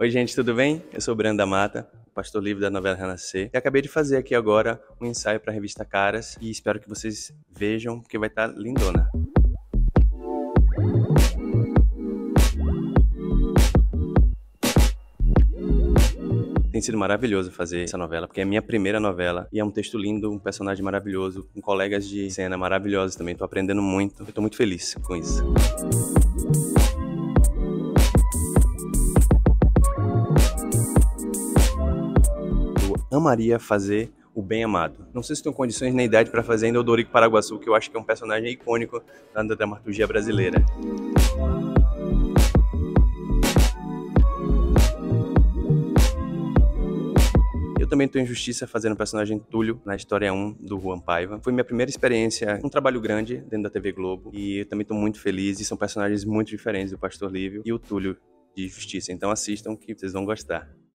Oi, gente, tudo bem? Eu sou o Brando da Mata, pastor livre da novela Renascer. E acabei de fazer aqui agora um ensaio para a revista Caras e espero que vocês vejam, porque vai estar tá lindona. Tem sido maravilhoso fazer essa novela, porque é a minha primeira novela e é um texto lindo, um personagem maravilhoso, com colegas de cena maravilhosos também. Tô aprendendo muito, eu tô muito feliz com isso. Amaria fazer o Bem Amado. Não sei se tenho condições nem idade para fazer ainda o Dorico Paraguaçu, que eu acho que é um personagem icônico da dramaturgia brasileira. Eu também estou em Justiça fazendo o personagem Túlio na história 1 do Juan Paiva. Foi minha primeira experiência, um trabalho grande dentro da TV Globo e eu também estou muito feliz e são personagens muito diferentes do Pastor Lívio e o Túlio de Justiça. Então assistam que vocês vão gostar.